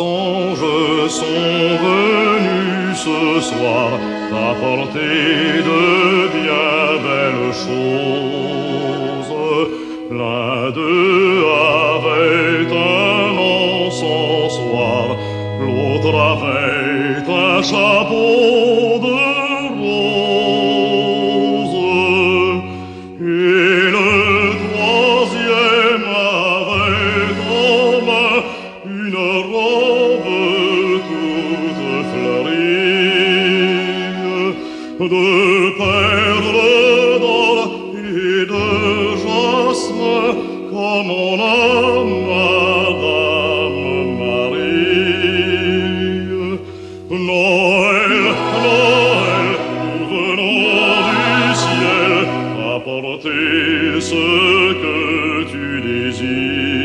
anges sont venus ce soir apporter de bien belles choses. L'un d'eux avait un encensoir, l'autre avait un chapeau. De perles d'or et de jasmin comme on a Madame Marie. Noël, Noël, nous venons du ciel apporter ce que tu désires,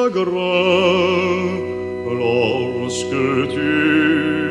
chagrin lorsque tu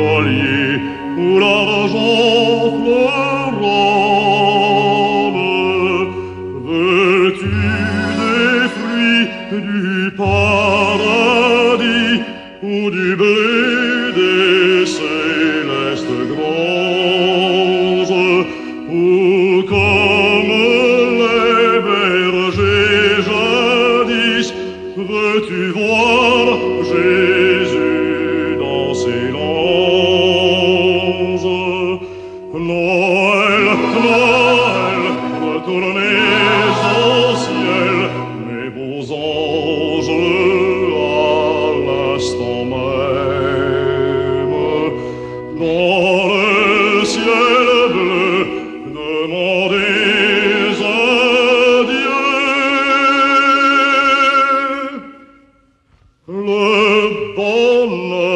collier où l'argent fleurone. Veux-tu des fruits du paradis ou du blé des célestes grands Le bonheur.